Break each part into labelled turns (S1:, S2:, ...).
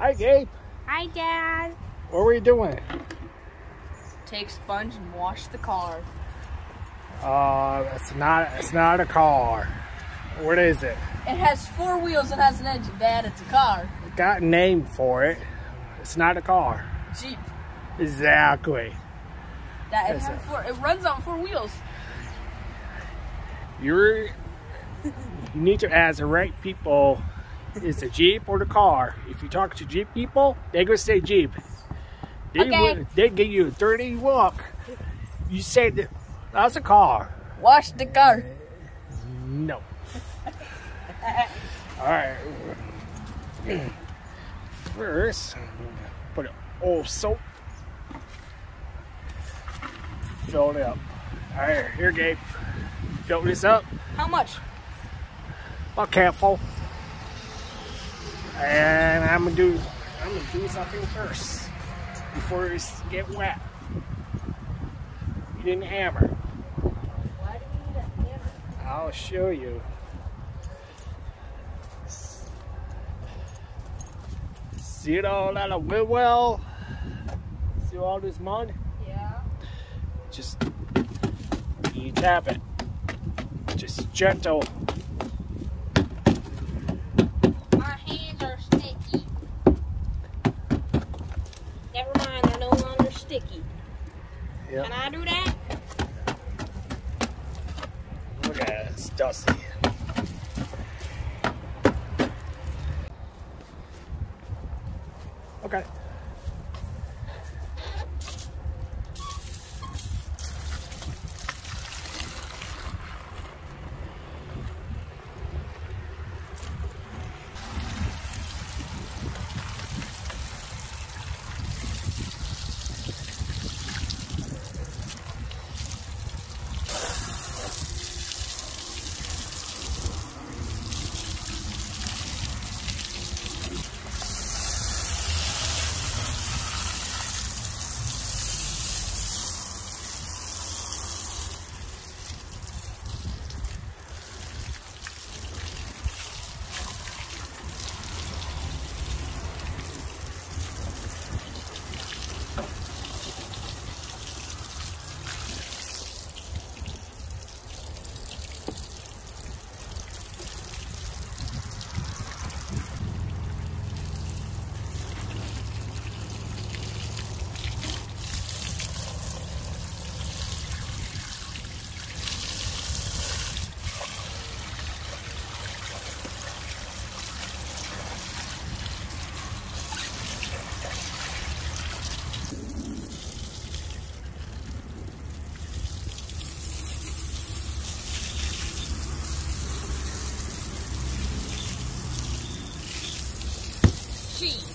S1: Hi, Gabe.
S2: Hi, Dad.
S1: What were you doing?
S3: Take sponge and wash the car.
S1: Uh, it's not. It's not a car. What is it?
S3: It has four wheels and has an engine. Dad, it's a car.
S1: Got a name for it. It's not a car.
S3: Jeep.
S1: Exactly.
S3: That it, has
S1: it?
S3: four, it runs on four wheels.
S1: You're. You need to ask the right people. Is it Jeep or the car? If you talk to Jeep people, they gonna say Jeep. They
S2: Okay.
S1: will- they give you a dirty look. You say that that's a car.
S3: Wash the car.
S1: No. All right. First, put it old soap. Fill it up. All right, here, Gabe. Fill this up.
S3: How much?
S1: Be careful. And I'm gonna do. I'm gonna do something first before it get wet. You didn't hammer.
S3: Why do we need a hammer?
S1: I'll show you. See it all out of wheel well? See all this mud?
S3: Yeah.
S1: Just you tap it. Just gentle.
S2: Sticky.
S1: Yep.
S2: Can I do that?
S1: Look at it, it's dusty. Okay.
S2: Cheese.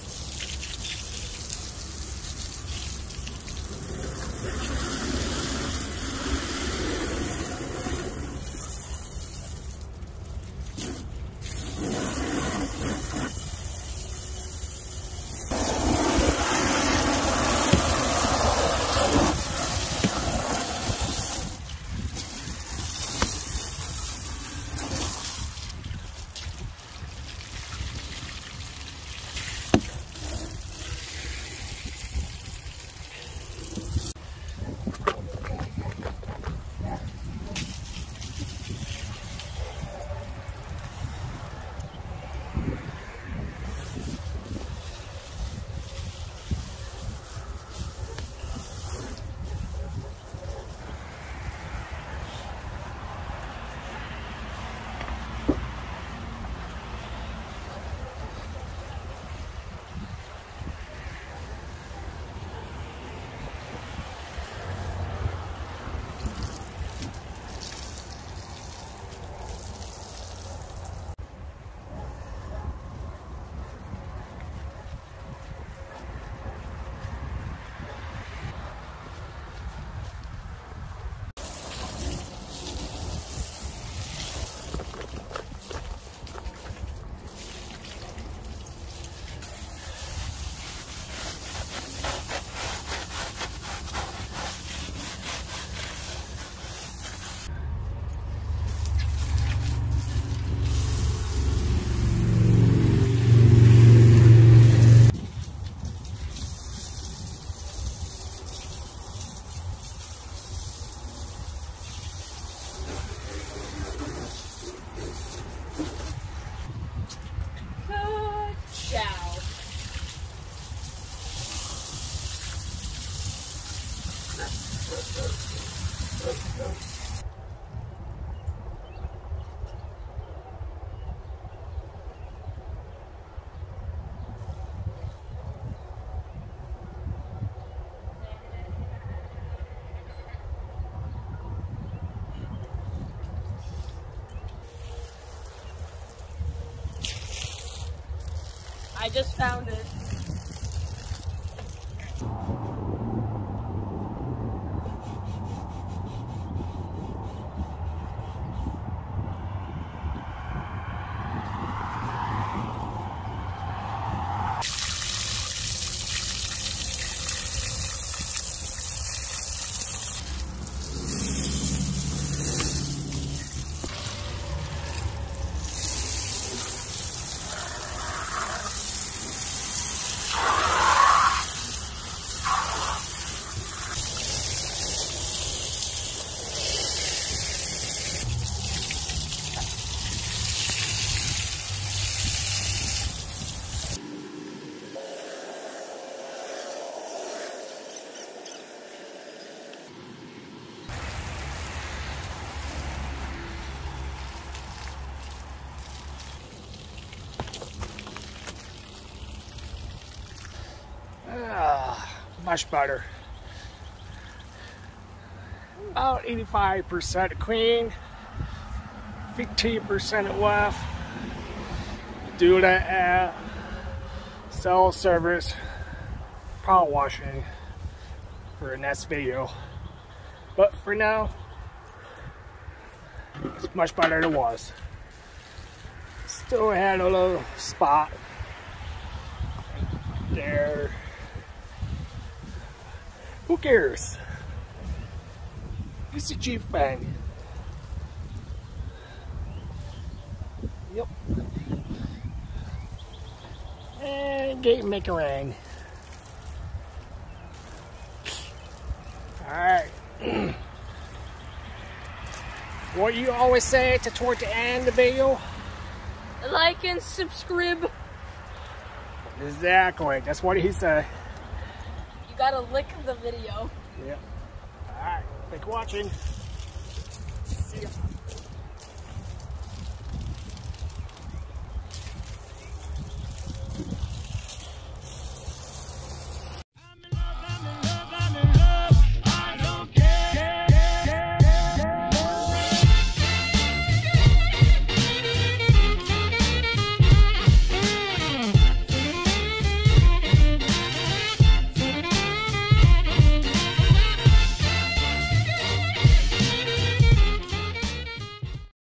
S3: I just found it.
S1: Ah, much better. About 85% clean, 15% left. Do that at cell service power washing for the next video. But for now, it's much better than it was. Still had a little spot there. Who cares? It's a Jeep thing. Yep. And gate make a rain. Alright. what you always say to toward the end of the video?
S3: Like and subscribe.
S1: Exactly. That's what he said.
S3: You gotta lick the video.
S1: Yeah. Alright. Thanks for watching.